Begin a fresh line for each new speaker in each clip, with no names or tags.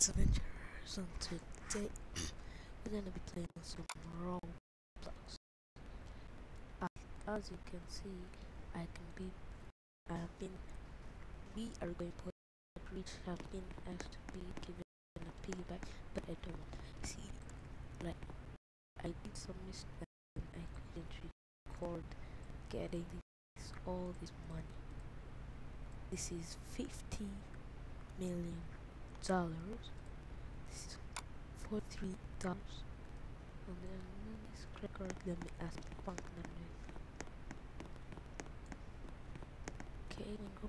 It's Adventures and today we're gonna be playing some Roblox. Uh, as you can see, I can be, I have been, we are going to reach have been asked to be given a piggyback, but I don't. See, like, I did some mistake and I couldn't record getting this, all this money. This is 50 million dollars. This is for three dollars. And then this record let me ask the bank number. Okay, then go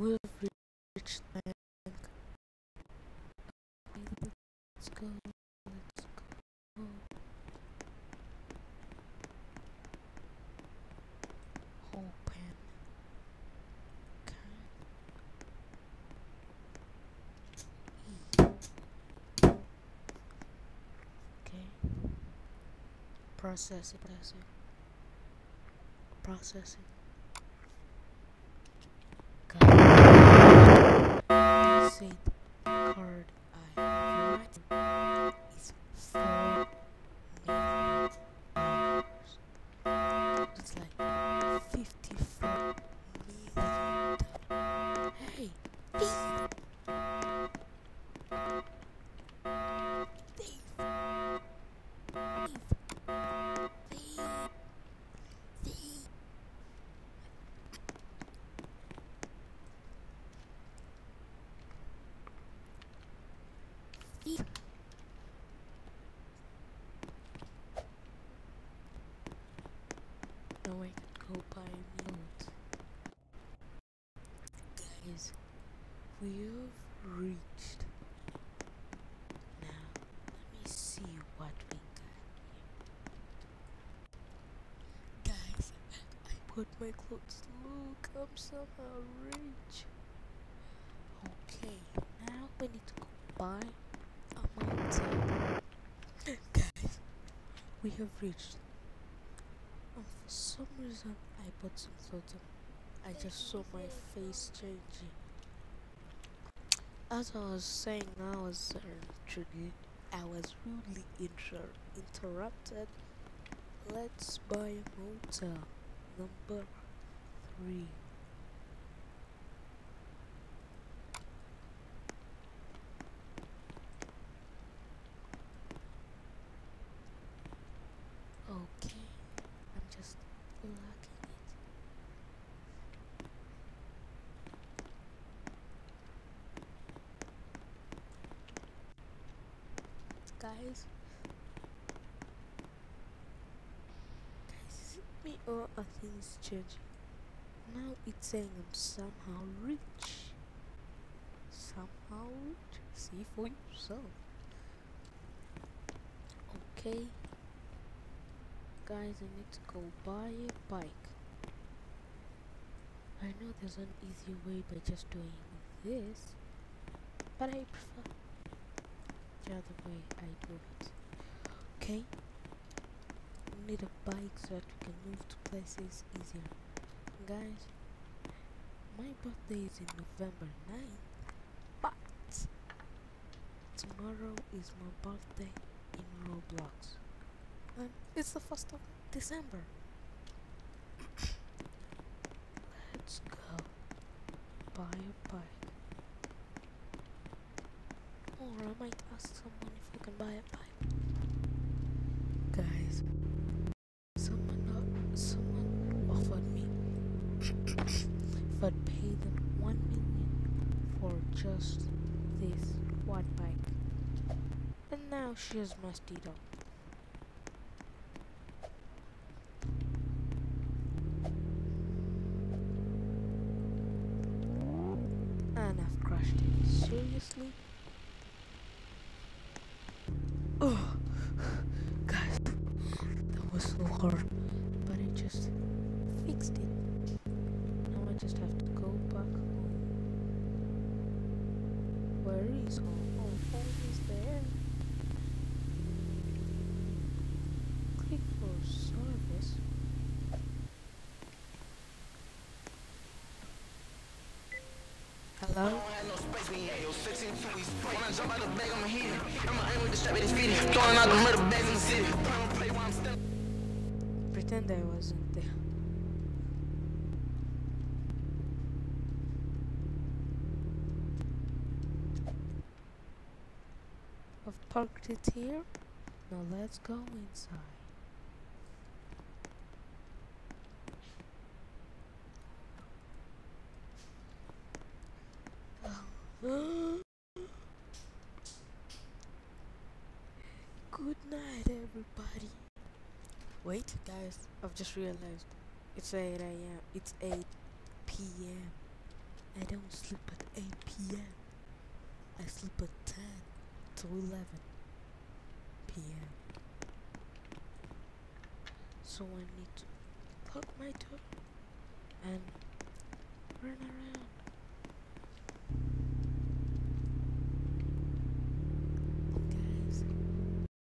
here. We've reached bank. Let's go. Let's go. Open. Okay. E. Okay. Processing. Processing. Processing. Now I can go buy meat. Guys, we have reached. Now, let me see what we got here. Guys, I put my clothes. Look, I'm somehow rich. Okay, now we need to go buy a mountain. Guys, we have reached. And for some reason, I bought some clothes. I just saw my face changing. As I was saying, I was uh, I was rudely inter- interrupted. Let's buy a motel. Number three. Okay, I'm just locking it. Guys, guys, me or are things changing? Now it's saying I'm somehow rich. Somehow rich. See for yourself. Okay. Guys, I need to go buy a bike. I know there's an easy way by just doing this, but I prefer other way I do it. Okay? We need a bike so that we can move to places easier. Guys, my birthday is in November 9th, but tomorrow is my birthday in Roblox. And it's the 1st of December. Let's go buy a bike. ask someone if I can buy it back. Guys, someone not, someone offered me but pay them one million for just this quad bike. And now she is musty dog. And I've crushed it. Seriously? Oh, guys, that was so hard, but I just fixed it. Now I just have to go back home. Where is home? Oh, home is there. Click for service. Pretend I wasn't there. I've parked it here. Now let's go inside. Good night, everybody. Wait, guys, I've just realized it's 8 a.m. It's 8 p.m. I don't sleep at 8 p.m. I sleep at 10 to 11 p.m. So I need to lock my door and run around